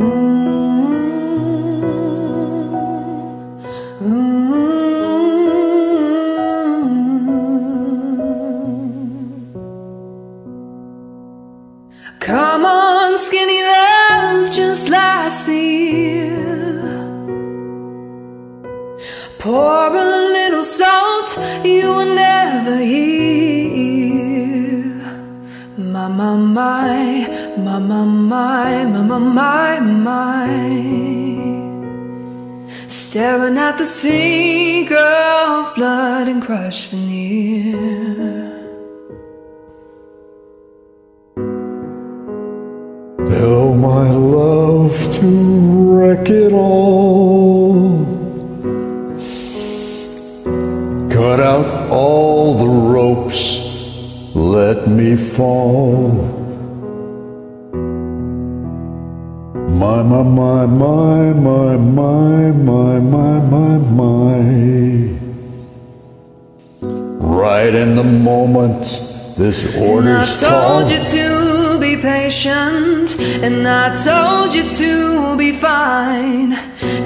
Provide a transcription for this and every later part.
Mm-hmm. Come on, skinny love, just last year. Pour a little salt, you will never hear. My, my, my, my, my, my, my, my. Staring at the sink of blood and crushed veneer. Tell my love to wreck it all. Cut out all the ropes, let me fall. My, my, my, my, my, my, my, my, my, my. Right in the moment, this And I told you to be patient, and I told you to be fine,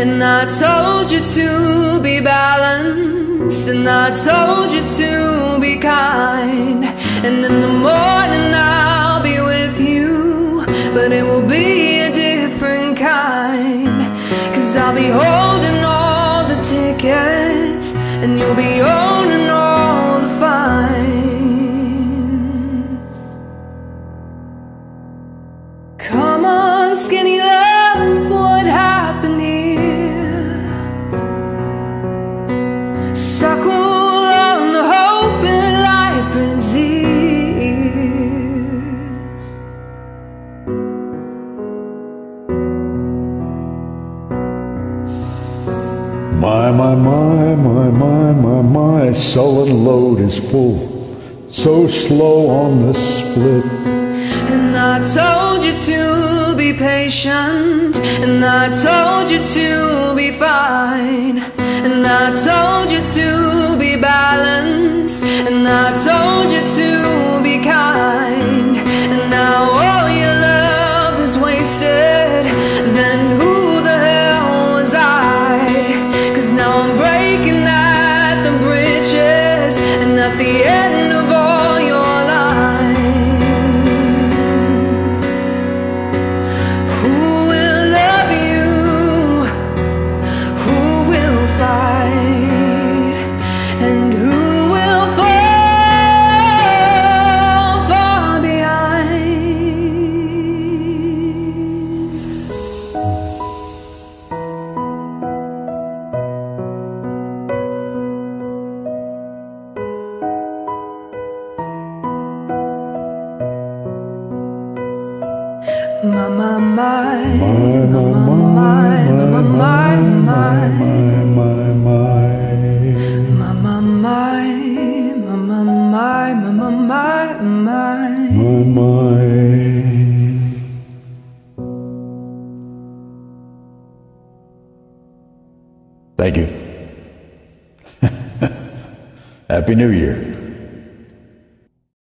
and I told you to be balanced, and I told you to be kind. And in the morning I'll be with you, but it will be tickets, and you'll be owning all the fines. Come on, skinny love, what happened here? Suckle My, my, my, my, my, my, my sullen load is full. So slow on the split. And I told you to be patient, and I told you to be fine, and I told you to be balanced, and I told you to Thank you. Happy New Year.